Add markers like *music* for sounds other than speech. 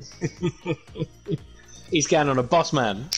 *laughs* He's going on a boss man.